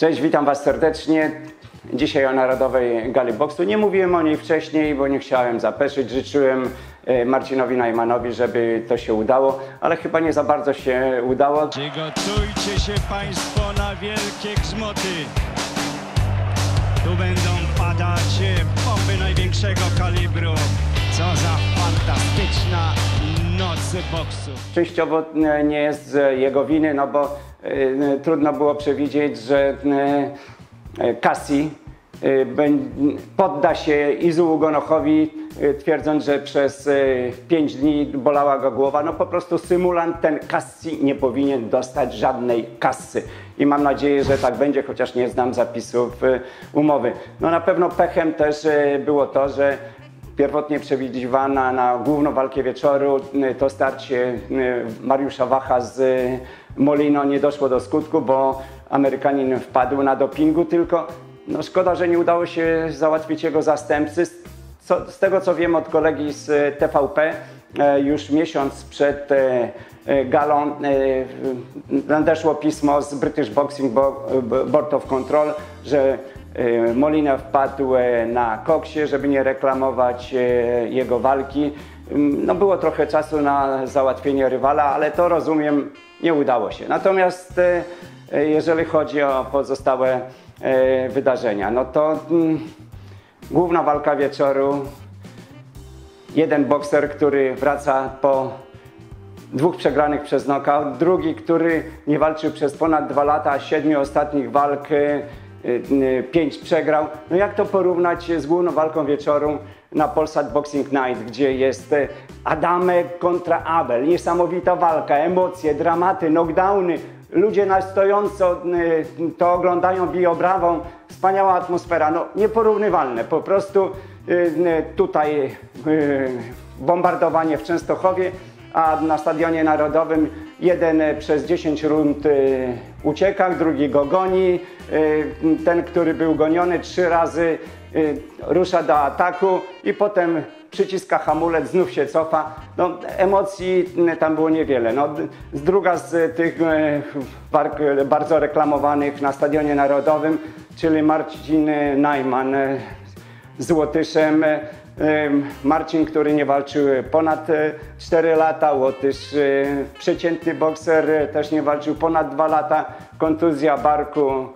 Cześć, witam Was serdecznie. Dzisiaj o Narodowej Gali Boksu. Nie mówiłem o niej wcześniej, bo nie chciałem zapeszyć. Życzyłem e, Marcinowi Najmanowi, żeby to się udało, ale chyba nie za bardzo się udało. Przygotujcie się Państwo na wielkie grzmoty. Tu będą padać e, bomby największego kalibru. Co za fantastyczna noc boksu. Częściowo e, nie jest z jego winy, no bo trudno było przewidzieć, że e, e, e, podda się Izu Ugonochowi, e, twierdząc, że przez 5 dni bolała go głowa. No po prostu symulant ten Cassie nie powinien dostać żadnej kasy. I mam nadzieję, że tak będzie, chociaż nie znam zapisów e, umowy. No na pewno pechem też e, było to, że Pierwotnie przewidywana na główną walkę wieczoru to starcie Mariusza Wacha z Molino nie doszło do skutku, bo Amerykanin wpadł na dopingu, tylko no szkoda, że nie udało się załatwić jego zastępcy. Co, z tego co wiem od kolegi z y, TVP, e, już miesiąc przed e, e, galą e, nadeszło pismo z British Boxing Bo- Bo- Board of Control, że E, Molina wpadł e, na koksie, żeby nie reklamować e, jego walki. No było trochę czasu na załatwienie rywala, ale to rozumiem, nie udało się. Natomiast e, e, jeżeli chodzi o pozostałe e, wydarzenia, no to mm, główna walka wieczoru, jeden bokser, który wraca po dwóch przegranych przez knockout, drugi, który nie walczył przez ponad dwa lata, siedmiu ostatnich walk, y, pięć przegrał. No jak to porównać z główną walką wieczoru na Polsat Boxing Night, gdzie jest y, Adamek kontra Abel, niesamowita walka, emocje, dramaty, knockdowny, ludzie na stojąco y, to oglądają, biją brawą, wspaniała atmosfera, no nieporównywalne, po prostu y, tutaj bombardowanie w Częstochowie, a na Stadionie Narodowym jeden e, przez 10 rund e, ucieka, drugi go goni. E, Ten, który był goniony trzy razy e, rusza do ataku i potem przyciska hamulec, znów się cofa. No, emocji m, tam było niewiele. No, druga z tych e, bardzo reklamowanych na Stadionie Narodowym, czyli Marcin Najman z Łotyszem. Em, Marcin, który nie walczył ponad e, 4 lata, Łotysz, przeciętny bokser, też nie walczył ponad 2 lata, kontuzja barku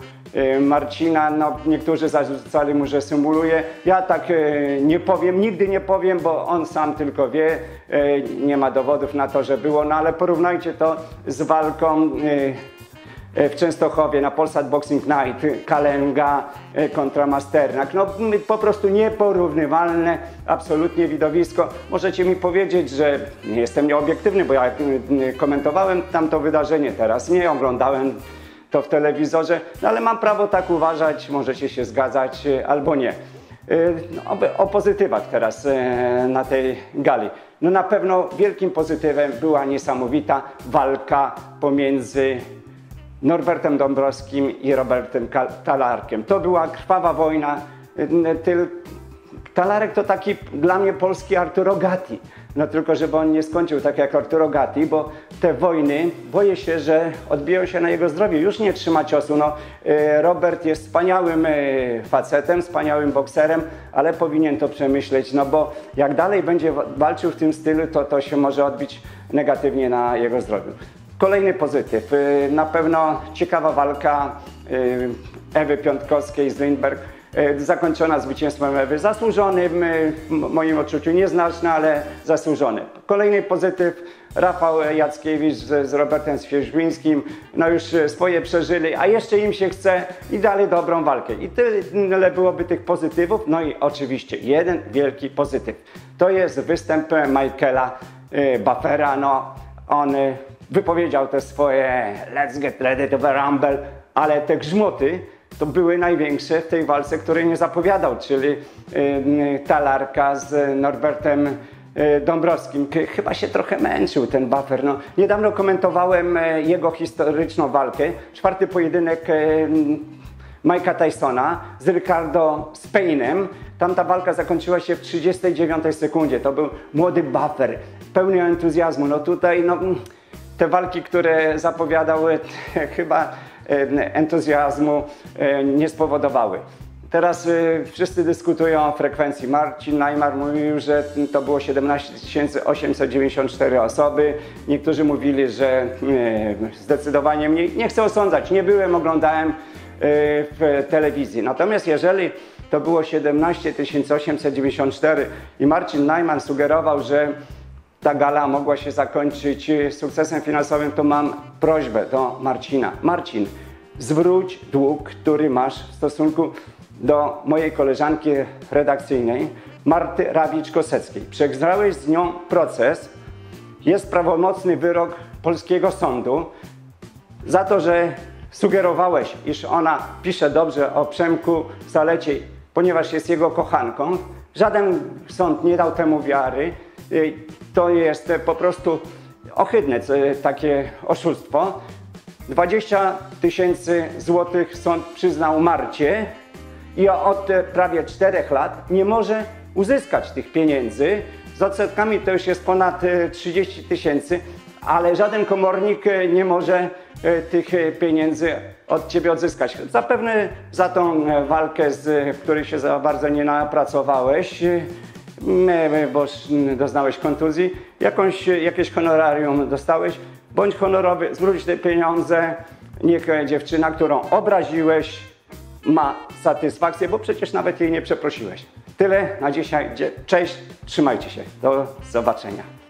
Marcina, no niektórzy zarzucali mu, że symuluje. Ja tak e, nie powiem, nigdy nie powiem, bo on sam tylko wie, e, nie ma dowodów na to, że było, no ale porównajcie to z walką w Częstochowie na Polsat Boxing Night Kalenga kontra Masternak. No po prostu nieporównywalne absolutnie widowisko. Możecie mi powiedzieć, że jestem nieobiektywny, bo ja komentowałem tamto wydarzenie, teraz nie oglądałem to w telewizorze, no ale mam prawo tak uważać, możecie się zgadzać e, albo nie. E, No, o, pozytywach teraz e, na tej gali. No na pewno wielkim pozytywem była niesamowita walka pomiędzy Norbertem Dąbrowskim i Robertem Talarkiem. To była krwawa wojna. Talarek to taki dla mnie polski Arturo Gatti. No tylko, żeby on nie skończył tak jak Arturo Gatti, bo te wojny, boję się, że odbiją się na jego zdrowiu. Już nie trzyma ciosu. No, e, Robert jest wspaniałym e, facetem, wspaniałym bokserem, ale powinien to przemyśleć, no bo jak dalej będzie wa- walczył w tym stylu, to to się może odbić negatywnie na jego zdrowiu. Kolejny pozytyw. Y, Na pewno ciekawa walka y, Ewy Piątkowskiej z Lindberg. Y, Zakończona zwycięstwem Ewy. Zasłużonym, w moim odczuciu nieznaczny, ale zasłużony. Kolejny pozytyw. Rafał Jackiewicz z, z Robertem Świeżbińskim. No już y, swoje przeżyli, a jeszcze im się chce i dali dobrą walkę. I tyle byłoby tych pozytywów. No i oczywiście jeden wielki pozytyw. To jest występ Michaela Buffera. No, on wypowiedział te swoje let's get ready to rumble, ale te grzmoty to były największe w tej walce, której nie zapowiadał, czyli y, Talarka z Norbertem y, Dąbrowskim. Chyba się trochę męczył ten buffer. No, niedawno komentowałem y, jego historyczną walkę. Czwarty pojedynek y, Mike'a Tysona z Ricardo Spainem. Tamta walka zakończyła się w 39 sekundzie. To był młody buffer, pełny entuzjazmu. No tutaj no, mm, te walki, które zapowiadał, e, chyba e, entuzjazmu nie spowodowały. Teraz y, wszyscy dyskutują o frekwencji. Marcin Najmar mówił, że to było 17 894 osoby. Niektórzy mówili, że zdecydowanie mniej. Nie chcę osądzać, nie byłem, oglądałem y, w telewizji. Natomiast jeżeli to było 17 894 i Marcin Najman sugerował, że ta gala mogła się zakończyć y, sukcesem finansowym, to mam prośbę do Marcina. Marcin, zwróć dług, który masz w stosunku do mojej koleżanki redakcyjnej, Marty Rawicz-Koseckiej. Przegrałeś z nią proces, jest prawomocny wyrok polskiego sądu za to, że sugerowałeś, iż ona pisze dobrze o Przemku Zaleciej, ponieważ jest jego kochanką. Żaden sąd nie dał temu wiary. To jest e, po prostu ohydne takie oszustwo. 20 tysięcy złotych sąd przyznał Marcie i od e, prawie 4 lat nie może uzyskać tych pieniędzy. Z odsetkami to już jest ponad e, 30 tysięcy, ale żaden komornik e, nie może e, tych e, pieniędzy od ciebie odzyskać. Zapewne za tą e, walkę, w której się za bardzo nie napracowałeś, e, bo doznałeś kontuzji, jakąś, jakieś honorarium dostałeś, bądź honorowy, zwróć te pieniądze, niech e, dziewczyna, którą obraziłeś, ma satysfakcję, bo przecież nawet jej nie przeprosiłeś. Tyle na dzisiaj. Cześć, trzymajcie się. Do zobaczenia.